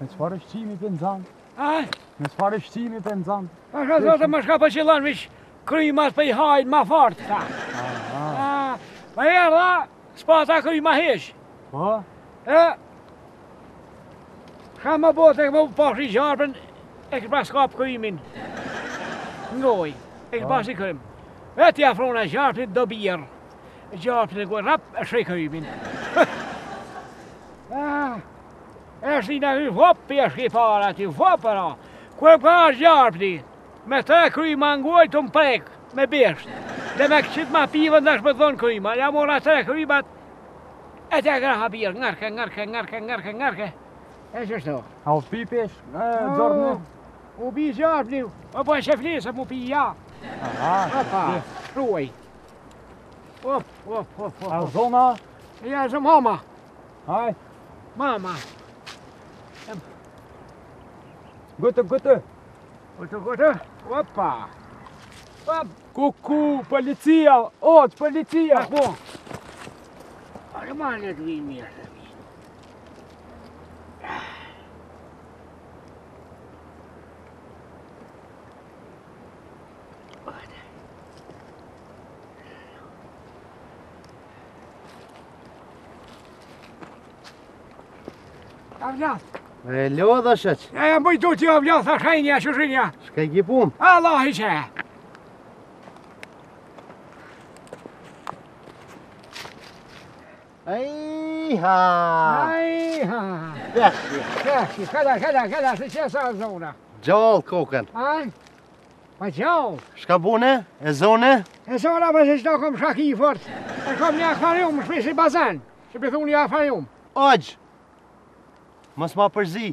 Me të farë shqimit e nëzantë. A? Me të farë shqimit e A ka zë më shka për po qëllën, vish kryj mas për i hajnë ma fartë. A, a. Pa e rë dha, s'pa ta kryj ma heshë. Po? E? Ka më botë e këmë u po pashë i gjarëpën, e kërë pas kapë kryjimin. Ngoj, e kërë pas i krymë. E t'ja frona gjarëpën do bjerë. Gjarëpën e kërë rapë, e shri kryjimin. E është i në hy vopi e shkifara ti, vopëra. Kërë për është gjarë me të e kry ma të më prekë, me bështë. Dhe me këqit ma pivën dhe është bëdhën kry ma, ja mora të e kry ma të... E të e kërë hapirë, ngarke, ngarke, ngarke, ngarke, E që është do? A u pi pesh? Në në? U pi gjarë për o po e që flinë mu pi ja. Aha, që Op, op, op, op. A zona? Ja, ë Mama, Гота, гота. Гота, гота. Опа. Оп. Ку-ку, полиция. От, полетел. Ого. Нормально две меры. Авляс! E lodha shëq? E ja, më i du t'jo që jo shenja, shëshinja. Shka i kipun? Allah i që. Ejha! Ejha! Kështë, këta, këta, këta, se që sa zona? Gjall kokën. A? Pa gjall? Shka bune? E zone? E zona për se qdo kom shak fort. E kom një akvarium, shpesi bazan. Që pëthu një akvarium. Ogjë! Mos ma përzi.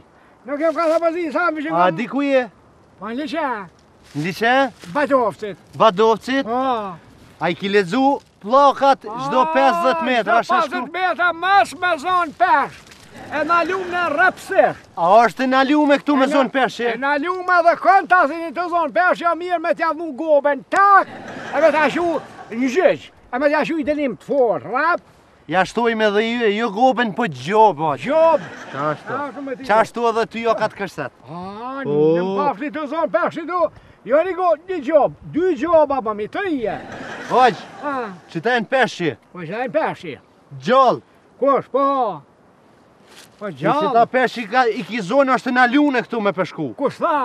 Nuk jam ka sa përzi, sa më shumë. A di ku je? Po në liçe. Në liçe? Badovcit. Badovcit? Po. A i ki lezu plakat po, çdo 50 metra? Gjdo 50 metra, mas me zonë pesh. E na lum në rrapse. A është në lume këtu me zonë pesh? E na lume dhe kënta si një të zonë pesh, Ja mirë me t'ja vnu goben. tak, e me t'ja shu një gjyq, e me t'ja shu i delim të rap, Ja shtoj me dhe ju, ju gopen po gjob, o që. Gjob! Qa shtu? Qa shtu edhe ty jo të kërset? A, në po. pafli të zonë, pafli du. Jo një go, një gjob, dy gjob, apa mi, të ije. Oq, që të e në peshi? Po që e në peshi. Gjoll! Kosh, po, po gjoll. Që ta peshi ka, i ki zonë është në lune këtu me peshku. Kosh tha?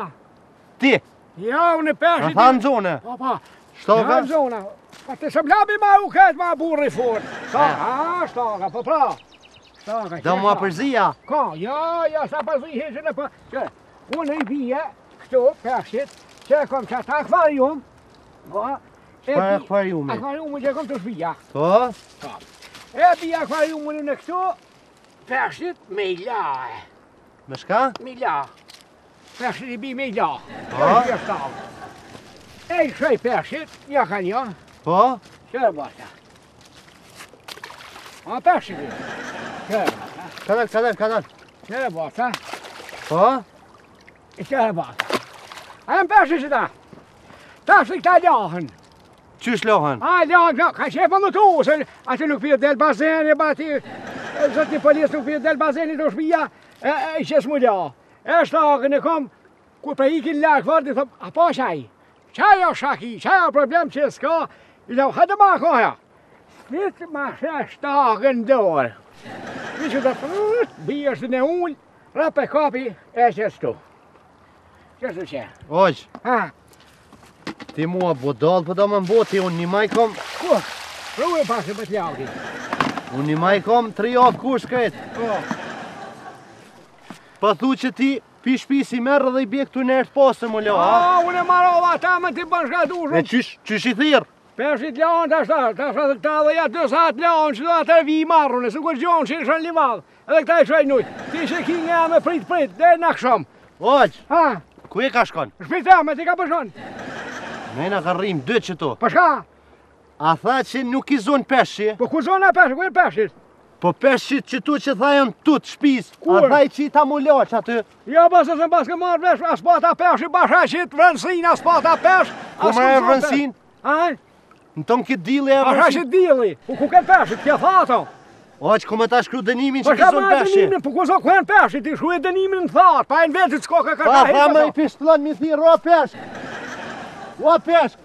Ti? Ja, unë peshi. ti. Në në zonë? Po, pa, po. Shtoka? Në zona, pa të shëmë labi ma u ketë ma burri furë. Ha, shtoka, po pra. Do mua përzia? Ka, ja, ja, sa përzi e për... Që, unë e i vije, këtu, përshqit, që e kom që ta akvarium, ka, po, e bi akvarium që e kom të shvija. Po? po? E bi akvarium në këtu, përshqit, me i la e. Me shka? Me i la. Përshqit i bi me i la. Po? E i shaj peshit, një ka një. Po? Qërë e bata. A peshit. Që e bata. Kanal, kanal, Qërë Që bata. Po? I që bata. A e më peshit që ta. Ta shri këta ljohën. Qysh ljohën? A ljohën, ljohën, ka që për në të usën. A që nuk pjetë del bazeni, ba ti. Zëtë një polisë nuk pjetë del bazeni të shpija, E i që mu ljohë. E shlohën e kom. Kur pra ikin lakë vërdi, thëmë, a po shaj? qaj o shaki, qaj o problem që s'ka, i dhe u hëtë ma koja. Nisë ma shë shtakë në dorë. Në që bie është në ul, rapë e kapi, e që s'tu. Që s'u që? Oqë, ti mua bodall, dalë, për po do më mboti, unë një maj kom... Ku? Rru e pasë për t'jauti. Unë një maj kom, tri avë kush këtë. Po. Pa thu që ti Pi shpisi merë dhe i bje këtu nërë të posë, më lëha. A, unë e marova ta me ti bën shka du shumë. Me qysh, qysh i thirë? Peshit leon të ashtar, të ashtar dhe këta dhe jatë dhe sa të leon, që do atë vi i marrën, e së kërë gjion që i li madhë. edhe këta i shënë nujtë, ti që ki nga me prit pritë dhe në këshëm. Oq, ku e ka shkon? Shpite me, ti ka pëshon. Me në ka rrimë dhe që tu. Pëshka? A tha që nuk i zonë peshi? Po ku zonë e peshi, ku i Po peshqit që tu që thajën janë tut, shpiz, kur? A taj qita mu loq aty? Ja, ba se se paske marrë vesh, a spata pesh i bashkë e qitë vrënsin, a spata pesh! Ku me e vrënsin? Aj! Në tonë këtë dili e vrënsin? A shë dili? Po ku ke peshqit, kje tha ato? O, që ku me ta shkru dënimin që kësun peshqit? Po shka me dënimin, po ku zë ku peshqit, i shku e dënimin në thartë, pa e në vetit s'ko ka kërta hekët. Pa, pa me i pishtëlan mi thirë, o peshq! O peshq!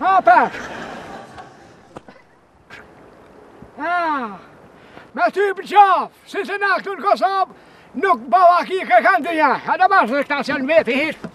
Ha, peshq! Ha, Me ty për qafë, si se në këtu në Kosovë, nuk bëllë aki kërkan dhe një. A në bashkë dhe këta që në vetë i hishtë.